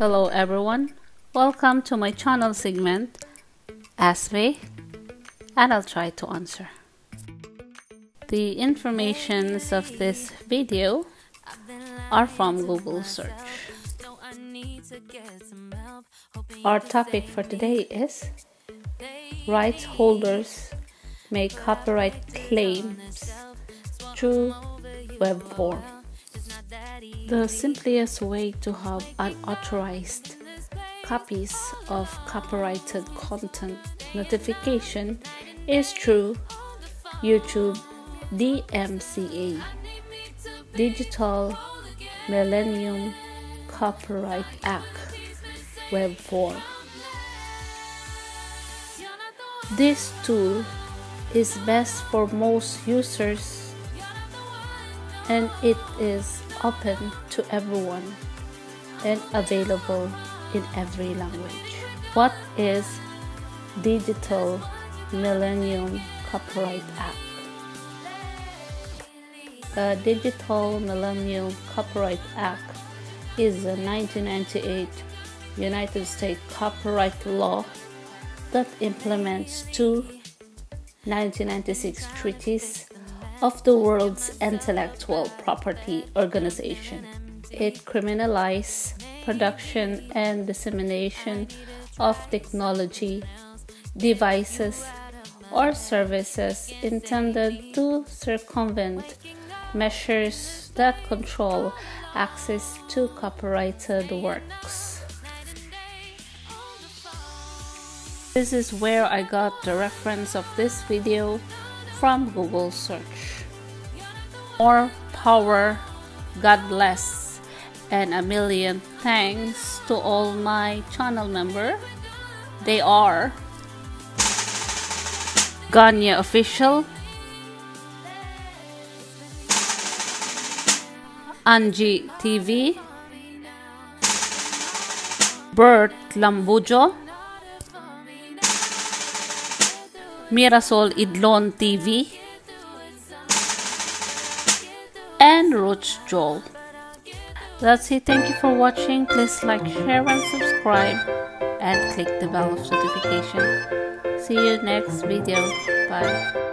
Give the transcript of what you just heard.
Hello everyone, welcome to my channel segment Ask Me and I'll try to answer. The informations of this video are from Google search. Our topic for today is rights holders make copyright claims through web form. The simplest way to have unauthorized copies of copyrighted content notification is through YouTube DMCA Digital Millennium Copyright Act web form. This tool is best for most users and it is open to everyone and available in every language. What is Digital Millennium Copyright Act? The Digital Millennium Copyright Act is a 1998 United States copyright law that implements two 1996 treaties of the world's intellectual property organization. It criminalizes production and dissemination of technology, devices, or services intended to circumvent measures that control access to copyrighted works. This is where I got the reference of this video from Google search. More power, God bless, and a million thanks to all my channel member. They are Ganya Official, Angie TV, Bert Lambujo, Mirasol Idlon TV, and Roach Joel. That's it. Thank you for watching. Please like, share, and subscribe, and click the bell of notification. See you next video. Bye.